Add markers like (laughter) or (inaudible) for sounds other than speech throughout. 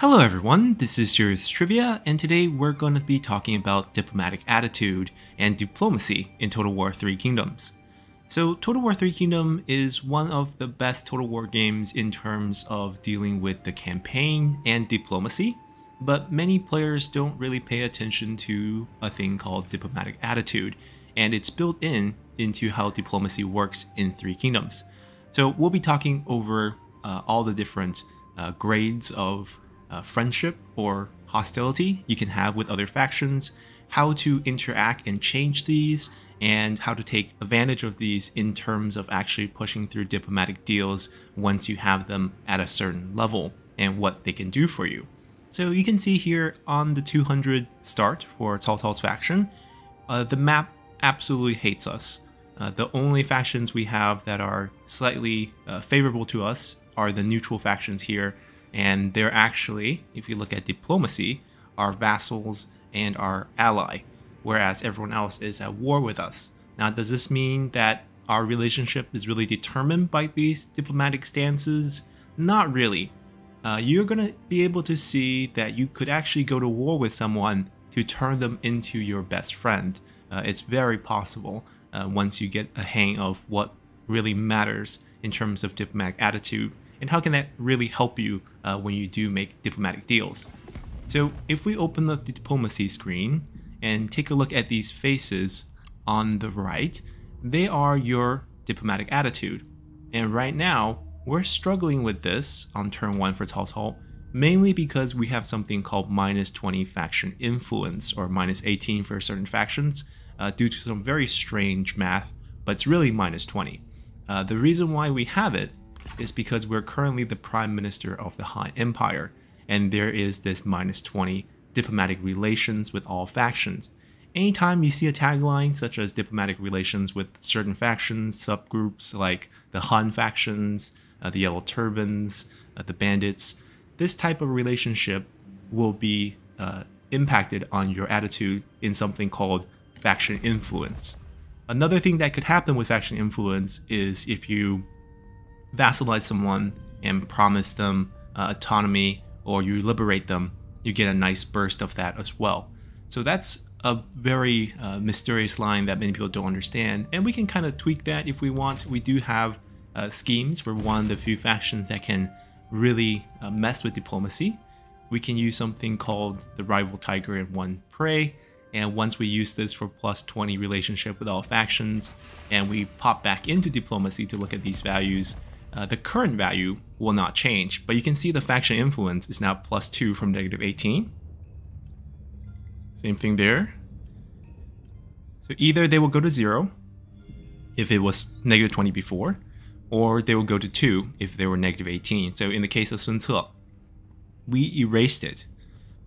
Hello everyone, this is Serious Trivia, and today we're going to be talking about diplomatic attitude and diplomacy in Total War 3 Kingdoms. So Total War 3 Kingdom is one of the best Total War games in terms of dealing with the campaign and diplomacy, but many players don't really pay attention to a thing called diplomatic attitude, and it's built in into how diplomacy works in Three Kingdoms. So we'll be talking over uh, all the different uh, grades of uh, friendship or hostility you can have with other factions, how to interact and change these, and how to take advantage of these in terms of actually pushing through diplomatic deals once you have them at a certain level and what they can do for you. So you can see here on the 200 start for Cao faction, uh, the map absolutely hates us. Uh, the only factions we have that are slightly uh, favorable to us are the neutral factions here, and they're actually, if you look at diplomacy, our vassals and our ally, whereas everyone else is at war with us. Now, does this mean that our relationship is really determined by these diplomatic stances? Not really. Uh, you're going to be able to see that you could actually go to war with someone to turn them into your best friend. Uh, it's very possible uh, once you get a hang of what really matters in terms of diplomatic attitude and how can that really help you uh, when you do make diplomatic deals. So if we open up the diplomacy screen and take a look at these faces on the right, they are your diplomatic attitude. And right now, we're struggling with this on turn 1 for Cao Cao, mainly because we have something called minus 20 faction influence, or minus 18 for certain factions, uh, due to some very strange math, but it's really minus 20. Uh, the reason why we have it is because we're currently the prime minister of the Han Empire, and there is this minus 20 diplomatic relations with all factions. Anytime you see a tagline such as diplomatic relations with certain factions, subgroups like the Han factions, uh, the Yellow Turbans, uh, the Bandits, this type of relationship will be uh, impacted on your attitude in something called faction influence. Another thing that could happen with faction influence is if you vassalize someone and promise them uh, autonomy or you liberate them, you get a nice burst of that as well. So that's a very uh, mysterious line that many people don't understand, and we can kind of tweak that if we want. We do have uh, schemes for one of the few factions that can really uh, mess with diplomacy. We can use something called the rival tiger and one prey, and once we use this for plus 20 relationship with all factions, and we pop back into diplomacy to look at these values, uh, the current value will not change, but you can see the faction influence is now plus 2 from negative 18. Same thing there. So either they will go to 0 if it was negative 20 before, or they will go to 2 if they were negative 18. So in the case of Sun Ce, we erased it.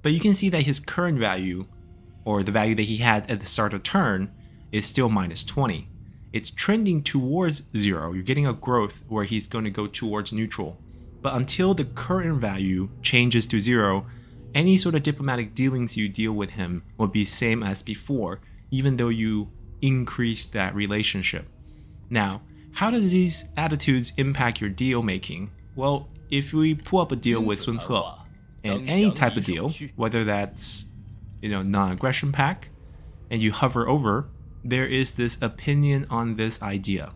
But you can see that his current value, or the value that he had at the start of turn, is still minus 20 it's trending towards zero. You're getting a growth where he's going to go towards neutral. But until the current value changes to zero, any sort of diplomatic dealings you deal with him will be same as before, even though you increase that relationship. Now, how does these attitudes impact your deal making? Well, if we pull up a deal with Sun Ce, and any type of deal, whether that's you know non-aggression pact, and you hover over there is this opinion on this idea.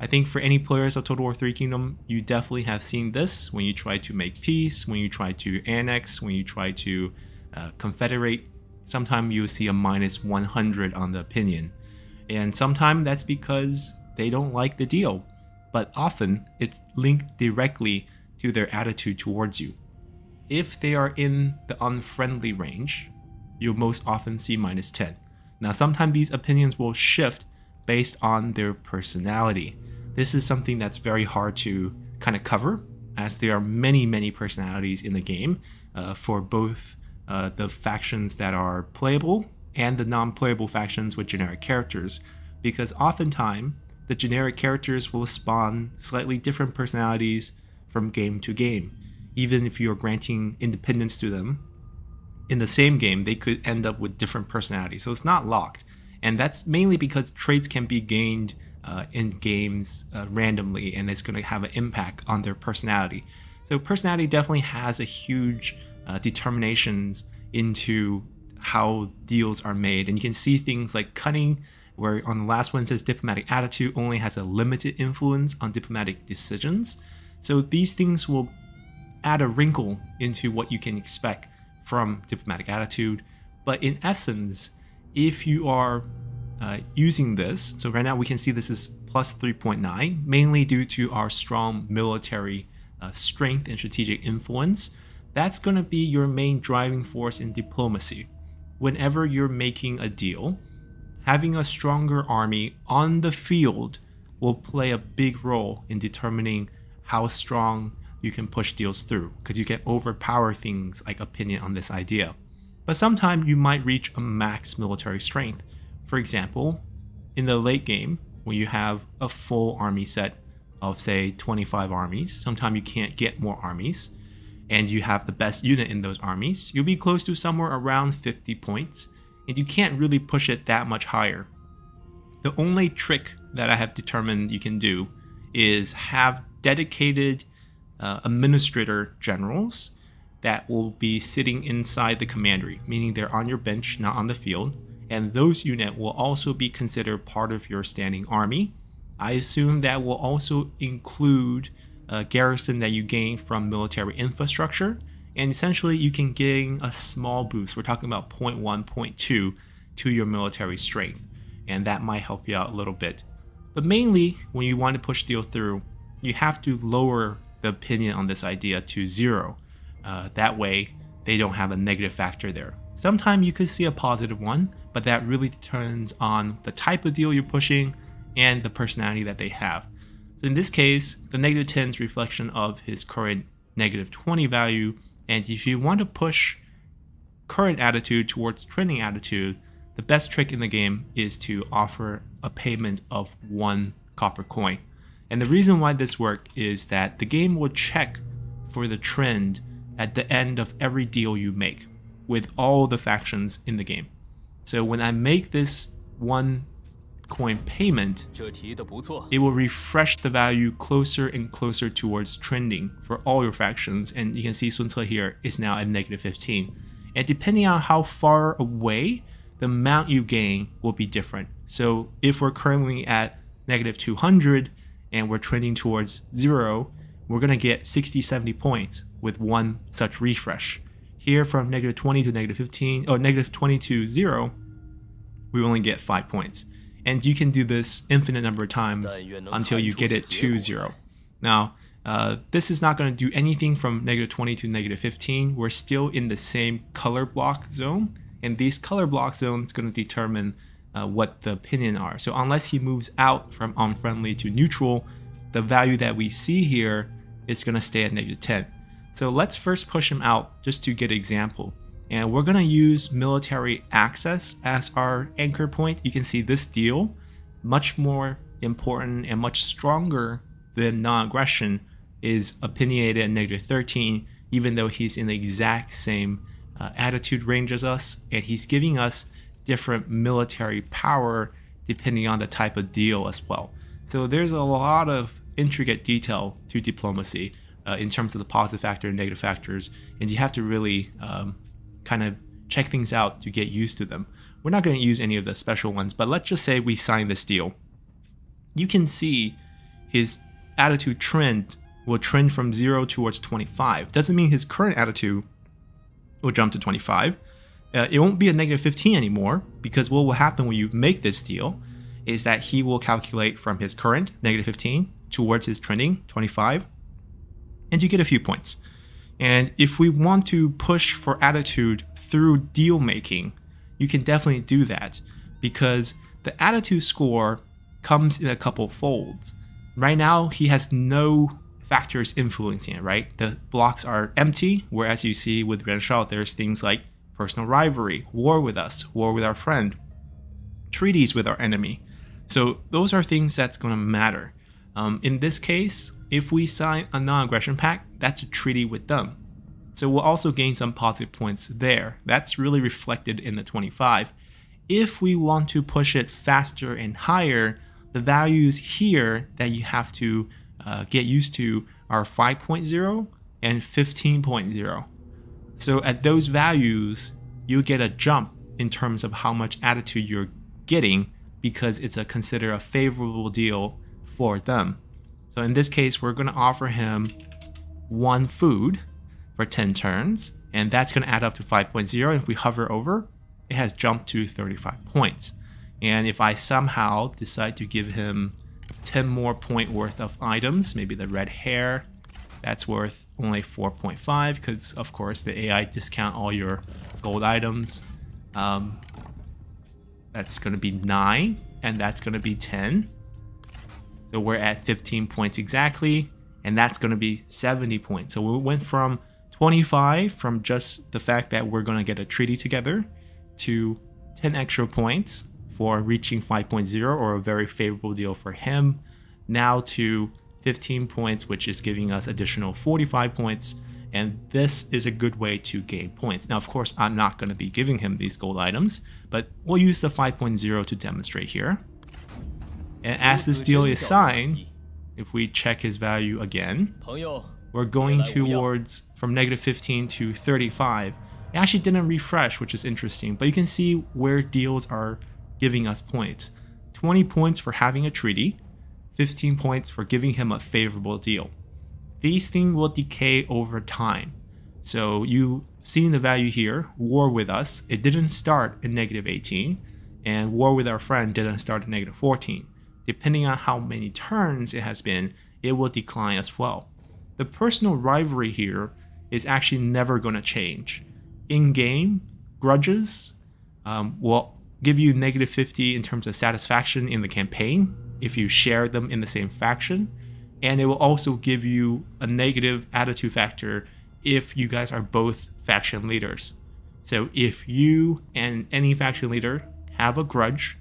I think for any players of Total War 3 Kingdom, you definitely have seen this when you try to make peace, when you try to annex, when you try to uh, confederate. Sometimes you see a minus 100 on the opinion. And sometimes that's because they don't like the deal. But often it's linked directly to their attitude towards you. If they are in the unfriendly range, you'll most often see minus 10. Now, sometimes these opinions will shift based on their personality. This is something that's very hard to kind of cover, as there are many, many personalities in the game uh, for both uh, the factions that are playable and the non playable factions with generic characters, because oftentimes the generic characters will spawn slightly different personalities from game to game. Even if you're granting independence to them, in the same game, they could end up with different personalities. So it's not locked. And that's mainly because traits can be gained uh, in games uh, randomly and it's going to have an impact on their personality. So personality definitely has a huge uh, determinations into how deals are made. And you can see things like cunning, where on the last one says diplomatic attitude only has a limited influence on diplomatic decisions. So these things will add a wrinkle into what you can expect from diplomatic attitude. But in essence, if you are uh, using this, so right now we can see this is plus 3.9, mainly due to our strong military uh, strength and strategic influence. That's going to be your main driving force in diplomacy. Whenever you're making a deal, having a stronger army on the field will play a big role in determining how strong you can push deals through because you can overpower things like opinion on this idea. But sometimes you might reach a max military strength. For example, in the late game, when you have a full army set of say 25 armies, sometimes you can't get more armies, and you have the best unit in those armies, you'll be close to somewhere around 50 points, and you can't really push it that much higher. The only trick that I have determined you can do is have dedicated uh, administrator generals that will be sitting inside the commandery, meaning they're on your bench, not on the field. And those units will also be considered part of your standing army. I assume that will also include a garrison that you gain from military infrastructure. And essentially, you can gain a small boost. We're talking about 0.1, 0.2 to your military strength. And that might help you out a little bit. But mainly, when you want to push deal through, you have to lower the opinion on this idea to zero. Uh, that way, they don't have a negative factor there. Sometimes you could see a positive one, but that really depends on the type of deal you're pushing and the personality that they have. So in this case, the negative 10 is reflection of his current negative 20 value. And if you want to push current attitude towards trending attitude, the best trick in the game is to offer a payment of one copper coin. And the reason why this works is that the game will check for the trend at the end of every deal you make with all the factions in the game. So when I make this one coin payment, it will refresh the value closer and closer towards trending for all your factions. And you can see Sun Ce here is now at negative 15. And depending on how far away, the amount you gain will be different. So if we're currently at negative 200, and we're trending towards zero, we're going to get 60, 70 points with one such refresh. Here from negative 20 to negative 15, or negative 20 to zero, we only get five points. And you can do this infinite number of times until you get it to zero. Now, uh, this is not going to do anything from negative 20 to negative 15. We're still in the same color block zone. And these color block zones going to determine uh, what the opinion are. So unless he moves out from unfriendly to neutral, the value that we see here is going to stay at negative 10. So let's first push him out just to get an example. And we're going to use military access as our anchor point. You can see this deal, much more important and much stronger than non-aggression, is opinionated at negative 13, even though he's in the exact same uh, attitude range as us. And he's giving us different military power depending on the type of deal as well. So there's a lot of intricate detail to diplomacy uh, in terms of the positive factor and negative factors, and you have to really um, kind of check things out to get used to them. We're not going to use any of the special ones, but let's just say we sign this deal. You can see his attitude trend will trend from 0 towards 25. Doesn't mean his current attitude will jump to 25, uh, it won't be a negative 15 anymore because what will happen when you make this deal is that he will calculate from his current negative 15 towards his trending 25 and you get a few points. And if we want to push for attitude through deal making, you can definitely do that because the attitude score comes in a couple folds. Right now, he has no factors influencing it, right? The blocks are empty, whereas you see with Yuan Shao, there's things like personal rivalry, war with us, war with our friend, treaties with our enemy. So those are things that's going to matter. Um, in this case, if we sign a non-aggression pact, that's a treaty with them. So we'll also gain some positive points there. That's really reflected in the 25. If we want to push it faster and higher, the values here that you have to uh, get used to are 5.0 and 15.0. So at those values, you get a jump in terms of how much attitude you're getting because it's a consider a favorable deal for them. So in this case, we're going to offer him one food for 10 turns, and that's going to add up to 5.0. If we hover over, it has jumped to 35 points. And if I somehow decide to give him 10 more point worth of items, maybe the red hair, that's worth only 4.5 because of course the AI discount all your gold items. Um, that's going to be 9 and that's going to be 10. So we're at 15 points exactly and that's going to be 70 points. So we went from 25 from just the fact that we're going to get a treaty together to 10 extra points for reaching 5.0 or a very favorable deal for him. Now to 15 points, which is giving us additional 45 points. And this is a good way to gain points. Now, of course, I'm not going to be giving him these gold items, but we'll use the 5.0 to demonstrate here. And as this deal is signed, if we check his value again, we're going towards from negative 15 to 35. It actually didn't refresh, which is interesting, but you can see where deals are giving us points. 20 points for having a treaty, 15 points for giving him a favorable deal. These things will decay over time. So you seeing the value here, war with us, it didn't start at negative 18, and war with our friend didn't start at negative 14. Depending on how many turns it has been, it will decline as well. The personal rivalry here is actually never going to change. In game, grudges um, will give you negative 50 in terms of satisfaction in the campaign if you share them in the same faction. And it will also give you a negative attitude factor if you guys are both faction leaders. So if you and any faction leader have a grudge,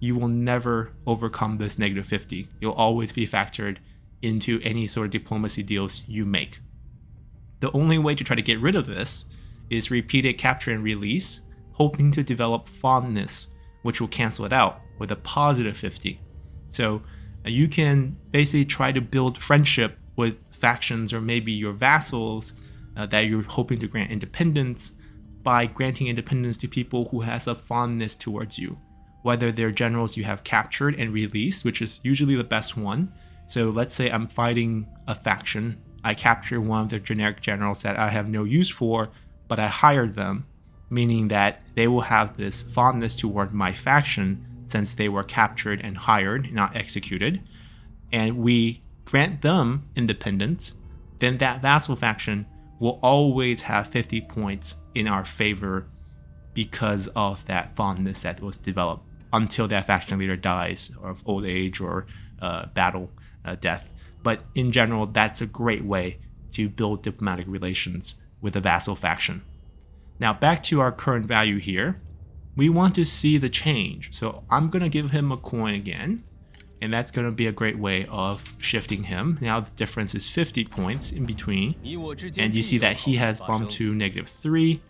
you will never overcome this negative 50. You'll always be factored into any sort of diplomacy deals you make. The only way to try to get rid of this is repeated capture and release, hoping to develop fondness, which will cancel it out with a positive 50. So uh, you can basically try to build friendship with factions or maybe your vassals uh, that you're hoping to grant independence by granting independence to people who has a fondness towards you. Whether they're generals you have captured and released which is usually the best one. So let's say i'm fighting a faction. I capture one of their generic generals that i have no use for but i hired them meaning that they will have this fondness toward my faction since they were captured and hired, not executed, and we grant them independence, then that vassal faction will always have 50 points in our favor because of that fondness that was developed until that faction leader dies of old age or uh, battle uh, death. But in general, that's a great way to build diplomatic relations with a vassal faction. Now back to our current value here we want to see the change. So I'm going to give him a coin again. And that's going to be a great way of shifting him. Now the difference is 50 points in between. And you see that he has bumped to negative 3.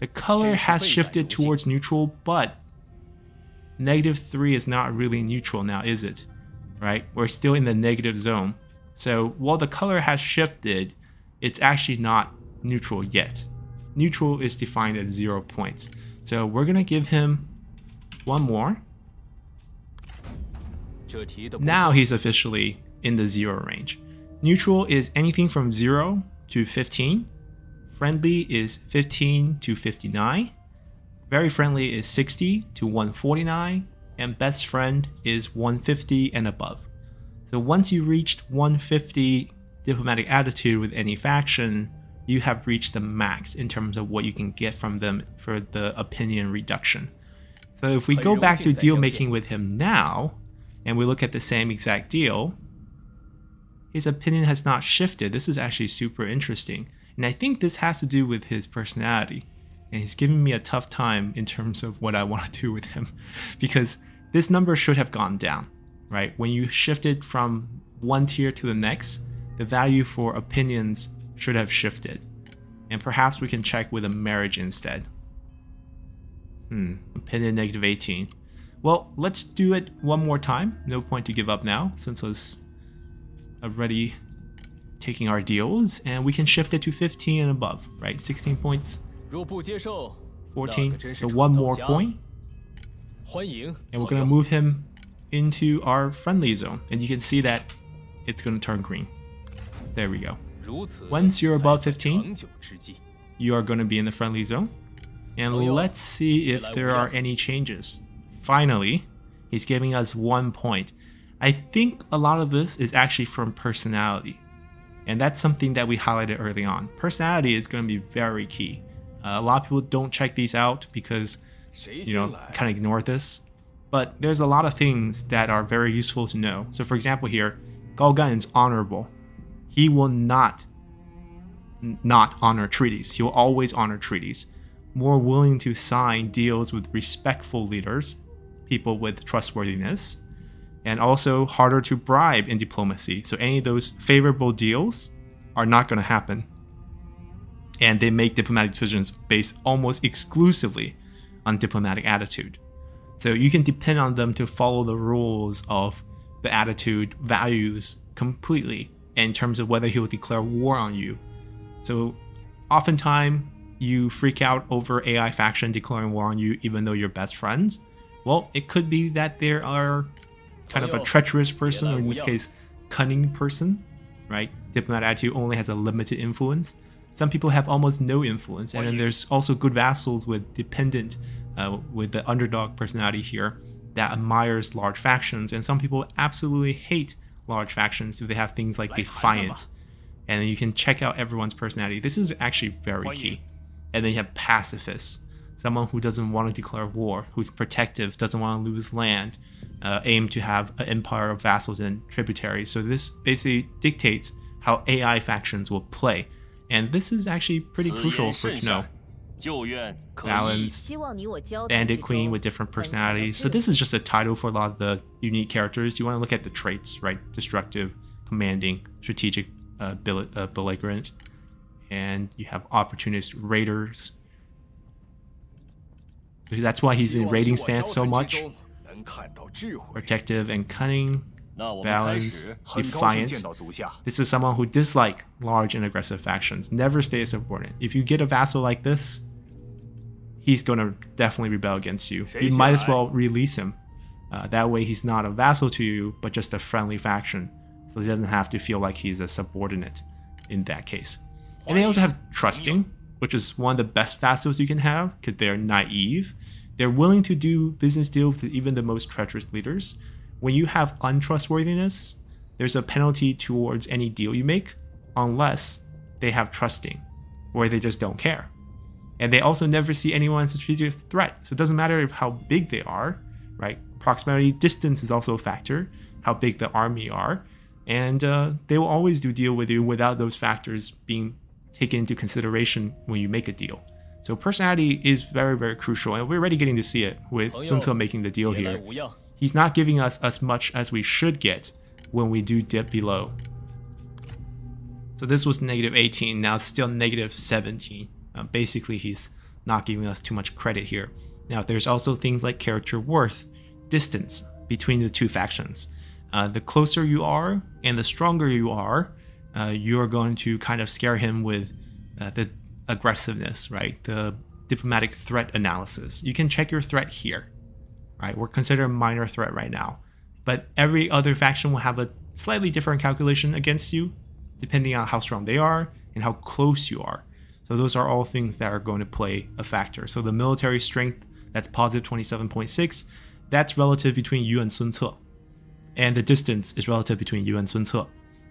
The color has shifted towards neutral, but negative 3 is not really neutral now, is it? Right? We're still in the negative zone. So while the color has shifted, it's actually not neutral yet. Neutral is defined as 0 points. So we're gonna give him one more. Now he's officially in the zero range. Neutral is anything from 0 to 15. Friendly is 15 to 59. Very friendly is 60 to 149. And best friend is 150 and above. So once you reached 150 diplomatic attitude with any faction, you have reached the max in terms of what you can get from them for the opinion reduction. So if we go back to deal making with him now, and we look at the same exact deal, his opinion has not shifted. This is actually super interesting. And I think this has to do with his personality. And he's giving me a tough time in terms of what I (laughs) want to do with him. Because this number should have gone down, right? When you shifted from one tier to the next, the value for opinions should have shifted. And perhaps we can check with a marriage instead. Hmm, opinion negative 18. Well, let's do it one more time. No point to give up now, since it's already taking our deals, and we can shift it to 15 and above, right? 16 points, 14, so one more point. And we're going to move him into our friendly zone, and you can see that it's going to turn green. There we go. Once you're above 15, you are going to be in the friendly zone. And let's see if there are any changes. Finally, he's giving us one point. I think a lot of this is actually from personality. And that's something that we highlighted early on. Personality is going to be very key. Uh, a lot of people don't check these out because, you know, kind of ignore this. But there's a lot of things that are very useful to know. So for example here, Gao Gan is honorable. He will not not honor treaties. He will always honor treaties. More willing to sign deals with respectful leaders, people with trustworthiness, and also harder to bribe in diplomacy. So any of those favorable deals are not going to happen. And they make diplomatic decisions based almost exclusively on diplomatic attitude. So you can depend on them to follow the rules of the attitude, values completely in terms of whether he will declare war on you. So oftentimes you freak out over AI faction declaring war on you even though you're best friends. Well, it could be that there are kind of a treacherous person, or in this case, cunning person, right? Diplomat attitude only has a limited influence. Some people have almost no influence, and then there's also good vassals with dependent, uh, with the underdog personality here that admires large factions, and some people absolutely hate large factions do they have things like defiant. And you can check out everyone's personality. This is actually very key. And then you have pacifists, someone who doesn't want to declare war, who's protective, doesn't want to lose land, uh, aim to have an empire of vassals and tributaries. So this basically dictates how AI factions will play. And this is actually pretty crucial for to know. Balance, Bandit Queen with different personalities. So this is just a title for a lot of the unique characters. You want to look at the traits, right? Destructive, commanding, strategic, uh, uh, belligerent, and you have opportunist raiders. That's why he's in raiding stance so much. Protective and cunning, balanced, defiant. This is someone who dislike large and aggressive factions, never stay a subordinate. If you get a vassal like this, he's going to definitely rebel against you. You might as well release him. Uh, that way he's not a vassal to you, but just a friendly faction. So he doesn't have to feel like he's a subordinate in that case. And they also have trusting, which is one of the best vassals you can have because they're naive they're willing to do business deals with even the most treacherous leaders. When you have untrustworthiness, there's a penalty towards any deal you make unless they have trusting or they just don't care. And they also never see anyone as a strategic threat. So it doesn't matter how big they are, right? Proximity, distance is also a factor, how big the army are. And uh, they will always do deal with you without those factors being taken into consideration when you make a deal. So personality is very, very crucial, and we're already getting to see it with Sun Ce making the deal here. He's not giving us as much as we should get when we do dip below. So this was negative 18, now it's still negative 17. Uh, basically, he's not giving us too much credit here. Now, there's also things like character worth, distance between the two factions. Uh, the closer you are and the stronger you are, uh, you are going to kind of scare him with uh, the aggressiveness, right? The diplomatic threat analysis. You can check your threat here, right? We're considered a minor threat right now, but every other faction will have a slightly different calculation against you, depending on how strong they are and how close you are. So those are all things that are going to play a factor. So the military strength, that's positive 27.6, that's relative between you and Sun Ce. And the distance is relative between you and Sun Ce.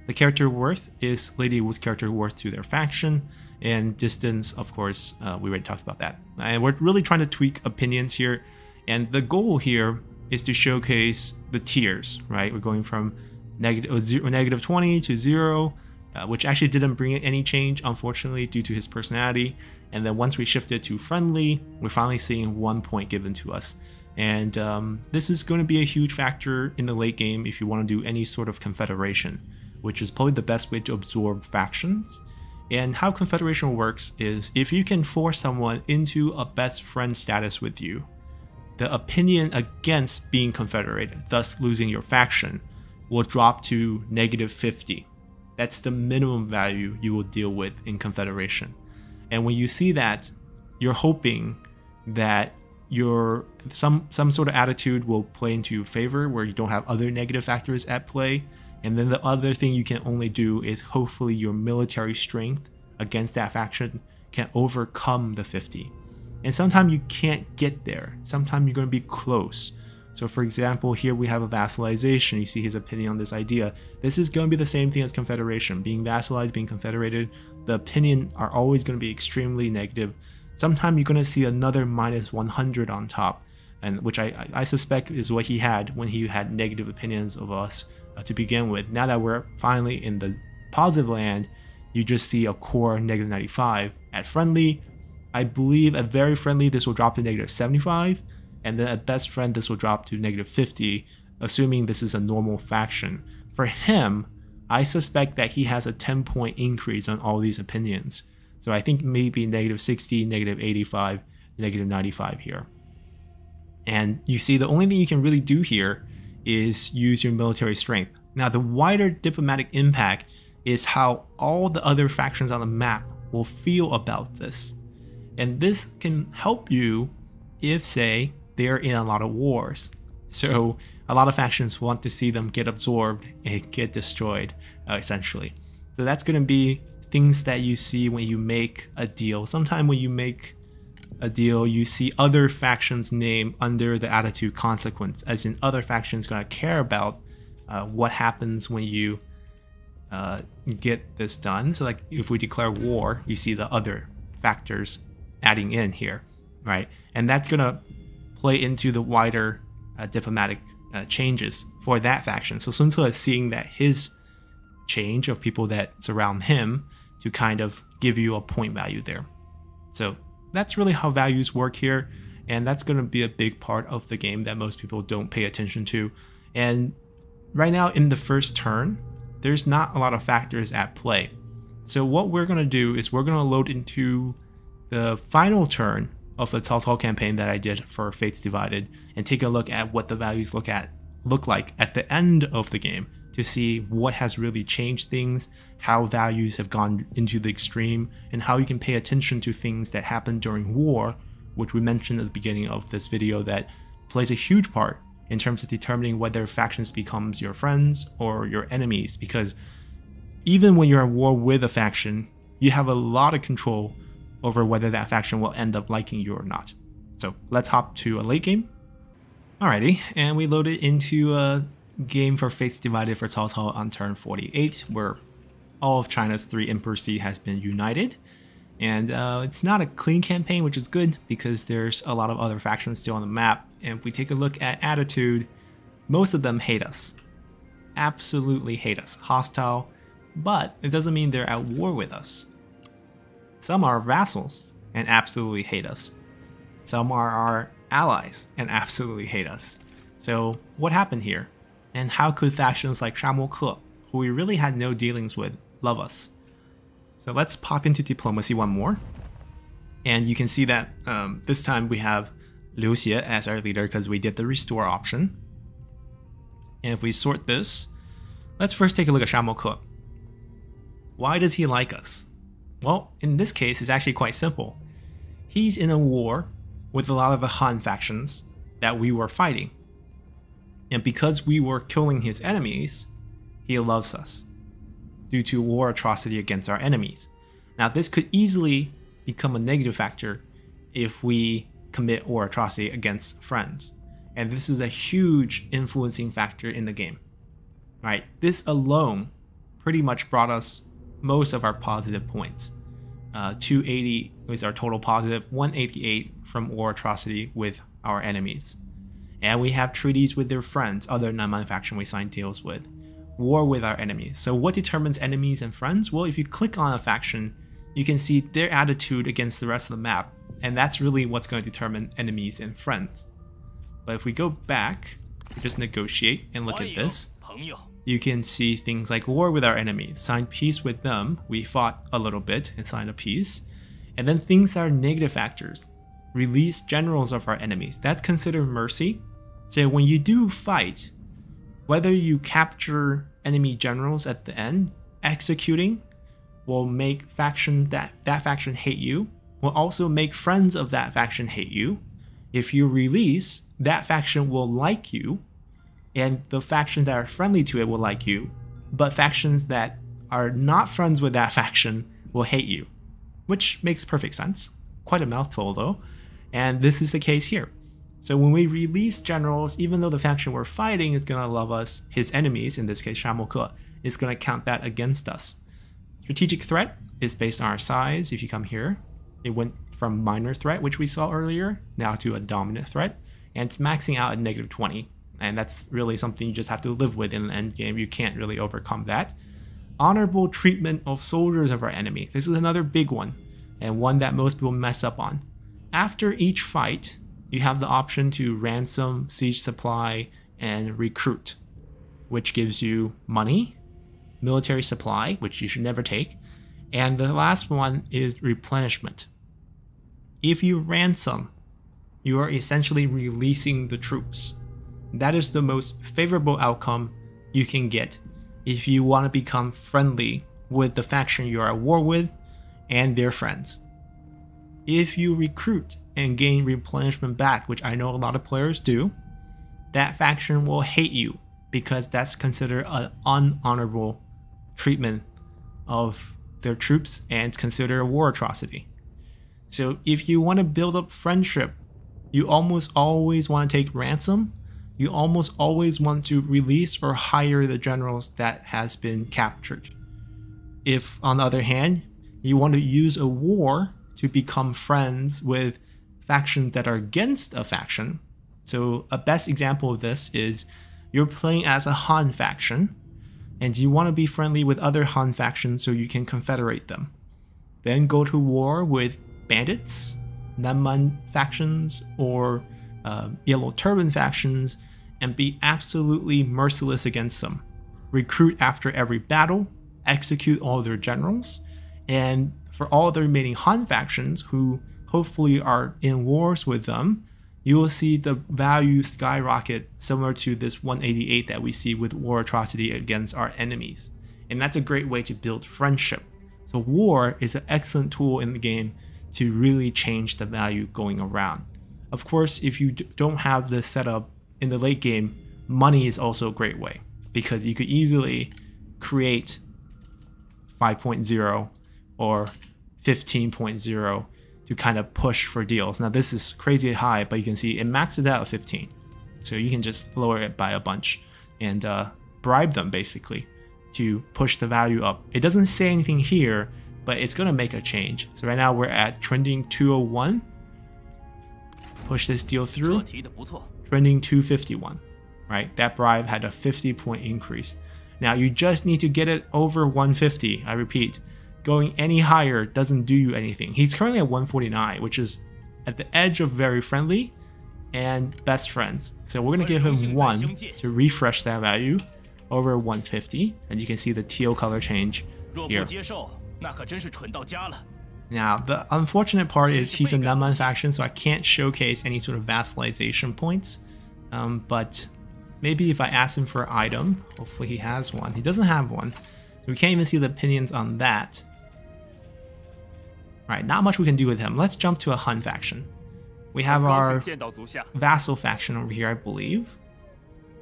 The character worth is Lady Wu's character worth to their faction and distance, of course, uh, we already talked about that. And we're really trying to tweak opinions here. And the goal here is to showcase the tiers, right? We're going from uh, negative 20 to 0, uh, which actually didn't bring any change, unfortunately, due to his personality. And then once we shifted to friendly, we're finally seeing one point given to us. And um, this is going to be a huge factor in the late game if you want to do any sort of confederation, which is probably the best way to absorb factions and how Confederation works is if you can force someone into a best friend status with you, the opinion against being confederated, thus losing your faction, will drop to negative 50. That's the minimum value you will deal with in Confederation. And when you see that, you're hoping that your some some sort of attitude will play into your favor where you don't have other negative factors at play. And then the other thing you can only do is hopefully your military strength against that faction can overcome the 50. And sometimes you can't get there. Sometimes you're going to be close. So for example, here we have a vassalization. You see his opinion on this idea. This is going to be the same thing as confederation. Being vassalized, being confederated, the opinion are always going to be extremely negative. Sometimes you're going to see another minus 100 on top, and which I, I suspect is what he had when he had negative opinions of us uh, to begin with. Now that we're finally in the positive land, you just see a core negative 95. At friendly, I believe at very friendly, this will drop to negative 75, and then at best friend, this will drop to negative 50, assuming this is a normal faction. For him, I suspect that he has a 10 point increase on all these opinions. So I think maybe negative 60, negative 85, negative 95 here. And you see, the only thing you can really do here is use your military strength. Now, the wider diplomatic impact is how all the other factions on the map will feel about this. And this can help you if, say, they're in a lot of wars. So a lot of factions want to see them get absorbed and get destroyed, uh, essentially. So that's going to be things that you see when you make a deal. Sometimes when you make a deal, you see other factions name under the attitude consequence, as in other factions going to care about uh, what happens when you uh, get this done. So like if we declare war, you see the other factors adding in here, right? And that's gonna play into the wider uh, diplomatic uh, changes for that faction. So Sun Ce is seeing that his change of people that surround him to kind of give you a point value there. So that's really how values work here. And that's going to be a big part of the game that most people don't pay attention to. And right now in the first turn, there's not a lot of factors at play. So what we're going to do is we're going to load into the final turn of the Cao campaign that I did for Fates Divided and take a look at what the values look at look like at the end of the game to see what has really changed things, how values have gone into the extreme, and how you can pay attention to things that happen during war, which we mentioned at the beginning of this video that plays a huge part in terms of determining whether factions becomes your friends or your enemies. Because even when you're at war with a faction, you have a lot of control over whether that faction will end up liking you or not. So let's hop to a late game. Alrighty, and we loaded into a game for Fates Divided for Cao Cao on turn 48, where all of China's three emperors has been united. And uh, it's not a clean campaign, which is good because there's a lot of other factions still on the map. And if we take a look at attitude, most of them hate us. Absolutely hate us. Hostile, but it doesn't mean they're at war with us. Some are vassals and absolutely hate us. Some are our allies and (laughs) absolutely hate us. So what happened here? And how could factions like Sha Mo Ke, who we really had no dealings with, love us? So let's pop into diplomacy one more. And you can see that um, this time we have Liu Xie as our leader because we did the restore option. And if we sort this, let's first take a look at Sha Mo Ke. Why does he like us? Well, in this case, it's actually quite simple. He's in a war with a lot of the Han factions that we were fighting. And because we were killing his enemies, he loves us due to war atrocity against our enemies. Now, this could easily become a negative factor if we commit war atrocity against friends. And this is a huge influencing factor in the game. Right? This alone pretty much brought us most of our positive points. Uh, 280 is our total positive, 188 from war atrocity with our enemies. And we have treaties with their friends, other non faction we signed deals with. War with our enemies. So what determines enemies and friends? Well, if you click on a faction, you can see their attitude against the rest of the map, and that's really what's going to determine enemies and friends. But if we go back, we just negotiate and look at this, you can see things like war with our enemies, sign peace with them, we fought a little bit and signed a peace, and then things that are negative factors, release generals of our enemies, that's considered mercy. So when you do fight, whether you capture enemy generals at the end, executing will make faction that that faction hate you. Will also make friends of that faction hate you. If you release, that faction will like you, and the factions that are friendly to it will like you. But factions that are not friends with that (laughs) faction will hate you, which makes perfect sense. Quite a mouthful though. And this is the case here. So when we release generals, even though the faction we're fighting is going to love us, his enemies, in this case Shamoke, is going to count that against us. Strategic threat is based on our size. If you come here, it went from minor threat, which we saw earlier, now to a dominant threat. And it's maxing out at negative 20. And that's really something you just have to live with in the end game. You can't really overcome that. Honorable treatment of soldiers of our enemy. This is another big one, and one that most people mess up on. After each fight, you have the option to ransom, siege supply, and recruit, which gives you money, military supply, which you should never take, and the last one is replenishment. If you ransom, you are essentially releasing the troops. That is the most favorable outcome you can get if you want to become friendly with the faction you are at war with and their friends. If you recruit and gain replenishment back, which I know a lot of players do, that faction will hate you because that's considered an unhonorable treatment of their troops and considered a war atrocity. So if you want to build up friendship, you almost always want to take ransom. You almost always want to release or hire the generals that has been captured. If on the other hand, you want to use a war to become friends with factions that are against a faction. So a best example of this is you're playing as a Han faction and you want to be friendly with other Han factions so you can confederate them. Then go to war with bandits, Nanman factions, or uh, Yellow Turban factions and be absolutely merciless against them. Recruit after every battle, execute all their generals, and for all the remaining Han factions who hopefully are in wars with them, you will see the value skyrocket similar to this 188 that we see with war atrocity against our enemies. And that's a great way to build friendship. So war is an excellent tool in the game to really change the value going around. Of course, if you don't have this setup in the late game, money is also a great way because you could easily create 5.0 or 15.0 to kind of push for deals. Now this is crazy high, but you can see it maxes out at 15. So you can just lower it by a bunch and uh, bribe them basically to push the value up. It doesn't say anything here, but it's gonna make a change. So right now we're at trending 201. Push this deal through. Trending 251, right? That bribe had a 50 point increase. Now you just need to get it over 150. I repeat, going any higher doesn't do you anything. He's currently at 149, which is at the edge of very friendly and best friends. So we're gonna give him one to refresh that value over 150, and you can see the teal color change here. Now, the unfortunate part is he's a Nanman faction, so I can't showcase any sort of vassalization points. Um, but maybe if I ask him for an item, hopefully he has one. He doesn't have one, so we can't even see the opinions on that. Alright, not much we can do with him. Let's jump to a Han faction. We have our vassal faction over here, I believe.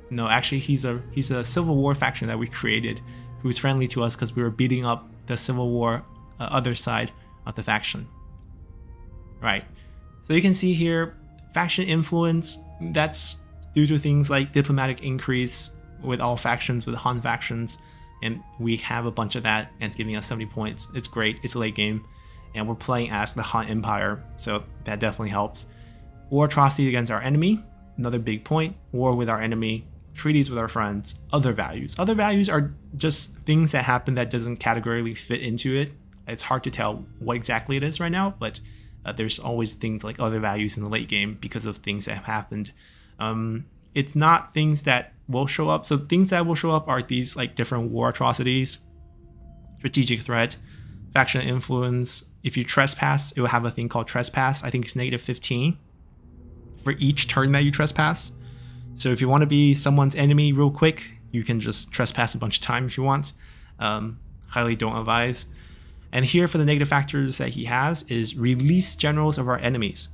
No, actually, he's a he's a Civil War faction that we created, who's friendly to us because we were beating up the Civil War uh, other side of the faction. Right. So you can see here, faction influence. That's due to things like diplomatic increase with all factions, with Han factions, and we have a bunch of that, and it's giving us 70 points. It's great. It's a late game and we're playing as the Han Empire, so that definitely helps. War atrocity against our enemy, another big point. War with our enemy, treaties with our friends, other values. Other values are just things that happen that doesn't categorically fit into it. It's hard to tell what exactly it is right now, but uh, there's always things like other values in the late game because of things that have happened. Um, it's not things that will show up. So things that will show up are these like different war atrocities, strategic threat, faction influence. If you trespass, it will have a thing called trespass. I think it's negative 15 for each turn that you trespass. So if you want to be someone's enemy real quick, you can just trespass a bunch of time if you want. Um, highly don't advise. And here for the negative factors that he has is release generals of our enemies.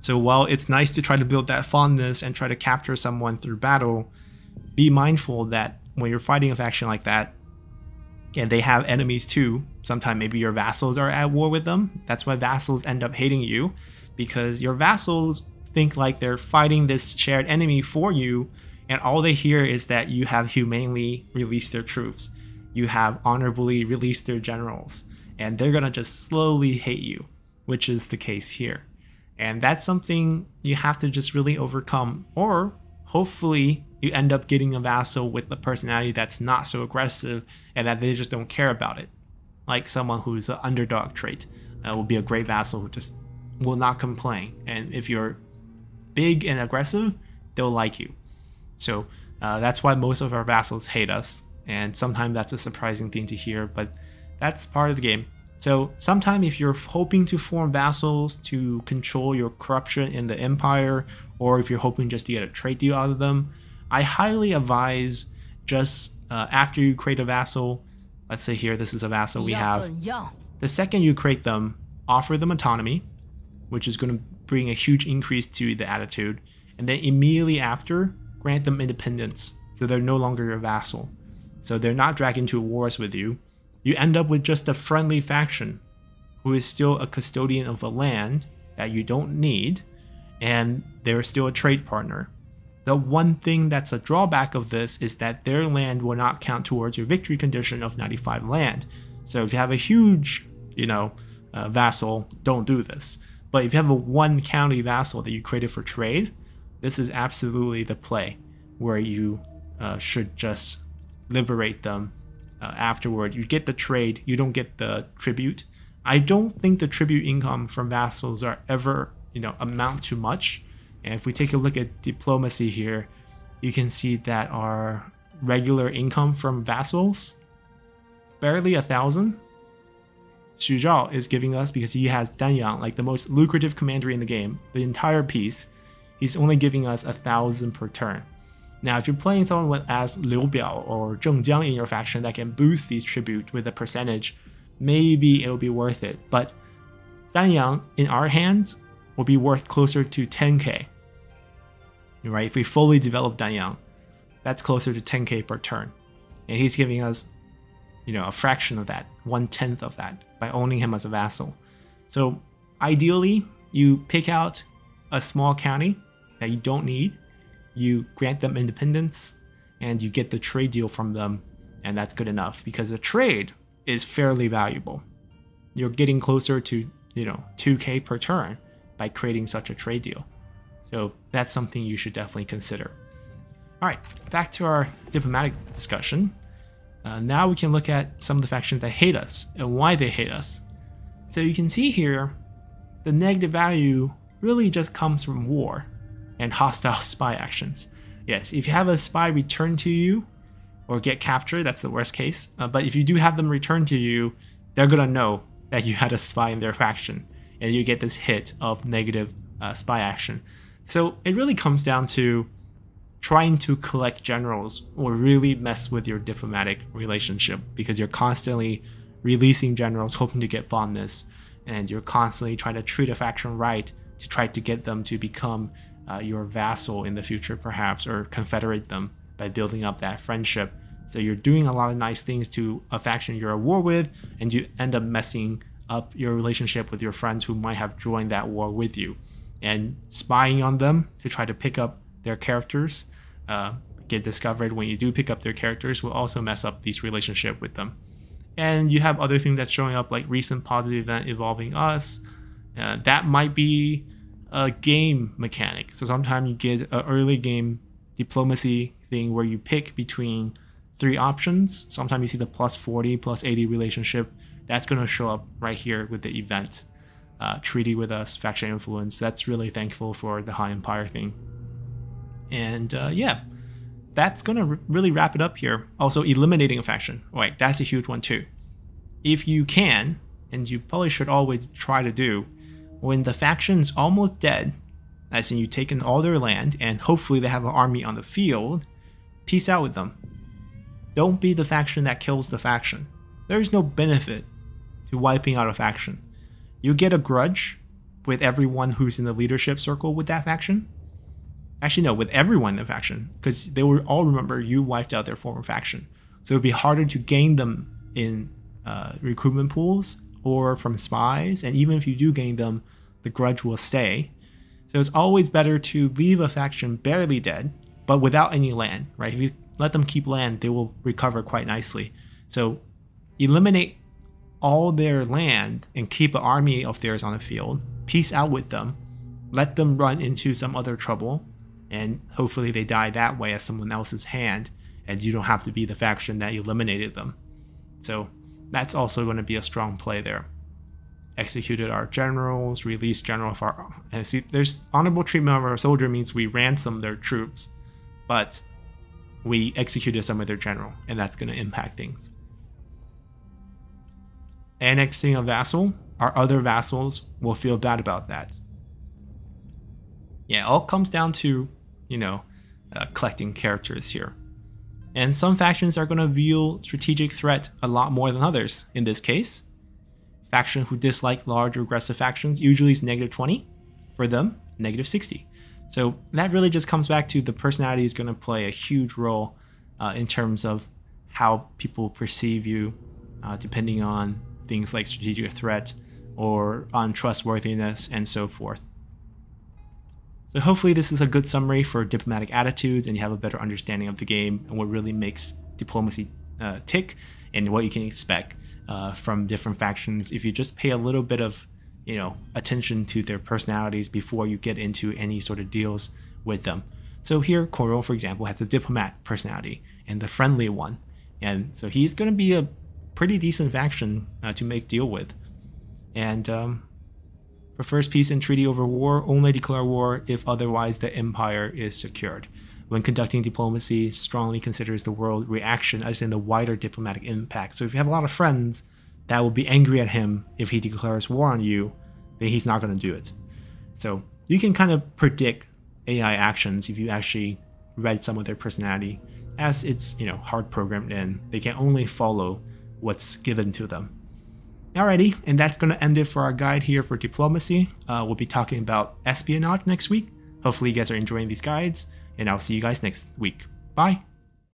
So while it's nice to try to build that fondness and try to capture someone through battle, be mindful that when you're fighting a faction like that, and they have enemies too, sometimes maybe your vassals are at war with them. That's why vassals end up hating you, because your vassals think like they're fighting this shared enemy for you, and all they hear is that you have humanely released their troops you have honorably released their generals, and they're gonna just slowly hate you, which is the case here. And that's something you have to just really overcome, or hopefully you end up getting a vassal with a personality that's not so aggressive and that they just don't care about it. Like someone who's an underdog trait uh, will be a great vassal who just will not complain. And if you're big and aggressive, they'll like you. So uh, that's why most of our vassals hate us and sometimes that's a surprising thing to hear, but that's part of the game. So sometimes if you're hoping to form vassals to control your corruption in the empire, or if you're hoping just to get a trade deal out of them, I highly advise just uh, after you create a vassal, let's say here this is a vassal we have, the second you create them, offer them autonomy, which is going to bring a huge increase to the attitude, and then immediately after, grant them independence, so they're no longer your vassal so they're not dragged into wars with you. You end up with just a friendly faction who is still a custodian of a land that you don't need, and they're still a trade partner. The one thing that's a drawback of this is that their land will not count towards your victory condition of 95 land. So if you have a huge, you know, uh, vassal, don't do this. But if you have a one county vassal that you created for trade, this is absolutely the play where you uh, should just liberate them uh, afterward. You get the trade, you don't get the tribute. I don't think the tribute income from vassals are ever, you know, amount to much. And if we take a look at diplomacy here, you can see that our regular income from vassals, barely a thousand. Xu Zhao is giving us because he has Danyang, like the most lucrative commandery in the game, the entire piece. He's only giving us a thousand per turn. Now, if you're playing someone as Liu Biao or Zheng Jiang in your faction that can boost these tribute with a percentage, maybe it'll be worth it. But Danyang in our hands will be worth closer to 10k. Right? If we fully develop Danyang, that's closer to 10k per turn. And he's giving us, you know, a fraction of that, one tenth of that, by owning him as a vassal. So ideally, you pick out a small county that you don't need you grant them independence and you get the trade deal from them and that's good enough because a trade is fairly valuable. You're getting closer to you know 2k per turn by creating such a trade deal. So that's something you should definitely consider. All right back to our diplomatic discussion. Uh, now we can look at some of the factions that hate us and why they hate us. So you can see here the negative value really just comes from war and hostile (laughs) spy actions. Yes, if you have a spy return to you or get captured, that's the worst case. Uh, but if you do have them return to you, they're gonna know that you had a spy in their faction, and you get this hit of negative uh, spy action. So it really comes down to trying to collect generals will really mess with your diplomatic relationship because you're constantly releasing generals hoping to get fondness and you're constantly trying to treat a faction right to try to get them to become uh, your vassal in the future, perhaps, or confederate them by building up that friendship. So you're doing a lot of nice things to a faction you're at war with, and you end up messing up your relationship with your friends who might have joined that war with you, and spying on them to try to pick up their characters. Uh, get discovered when you do pick up their characters will also mess up these relationship with them. And you have other things that's showing up like recent positive event involving us. Uh, that might be a game mechanic. So sometimes you get an early game diplomacy thing where you pick between three options. Sometimes you see the plus 40, plus 80 relationship. That's going to show up right here with the event. Uh, treaty with us, faction influence. That's really thankful for the Han Empire thing. And uh, yeah, that's going to really wrap it up here. Also, eliminating a faction. Right, that's a huge one too. If you can, and you probably should always try to do, when the faction's almost dead, as in you've taken all their land and hopefully they have an army on the field, peace out with them. don't be the faction that kills the faction. There is no benefit to wiping out a faction. You get a grudge with everyone who's in the leadership circle with that faction. Actually, no, with everyone in the faction, because they will all remember you wiped out their former faction. So it'd be harder to gain them in uh, recruitment pools or from spies, and even if you do gain them, the grudge will stay. So it's always better to leave a faction barely dead, but without any land, right? If you let them keep land, they will recover quite nicely. So eliminate all their land and keep an army of theirs on the field, peace out with them, let them run into some other trouble, and hopefully they die that way at someone else's hand, and you don't have to be the faction that eliminated them. So that's also going to be a strong play there. Executed our generals, released general of our. And see, there's honorable treatment of our soldier means we ransom their troops, but we executed some of their general, and that's going to impact things annexing a vassal, our other vassals will feel bad about that. Yeah, it all comes down to, you know, uh, collecting characters here. And some factions are going to view strategic threat a lot more than others. In this case, faction who dislike large aggressive factions usually is negative 20. For them, negative 60. So that really just comes back to the personality is going to play a huge role uh, in terms of how people perceive you, uh, depending on things like strategic threat or untrustworthiness and so forth. So hopefully this is a good summary for diplomatic attitudes and you have a better understanding of the game and what really makes diplomacy uh, tick and what you can expect uh, from different factions if you just pay a little bit of you know attention to their personalities before you get into any sort of deals with them. So here Koro for example has a diplomat personality and the friendly one and so he's going to be a pretty decent faction uh, to make deal with. And um, prefers peace and treaty over war, only declare war if otherwise the empire is secured. When conducting diplomacy, strongly considers the world reaction as in the wider diplomatic impact. So if you have a lot of friends that will be angry at him if he declares war on you, then he's not going to do it. So you can kind of predict AI actions if you actually read some of their personality, as it's you know hard programmed in. They can only follow what's given to them. Alrighty, and that's going to end it for our guide here for diplomacy. Uh, we'll be talking about espionage next week. Hopefully you guys are enjoying these guides, and I'll see you guys next week. Bye!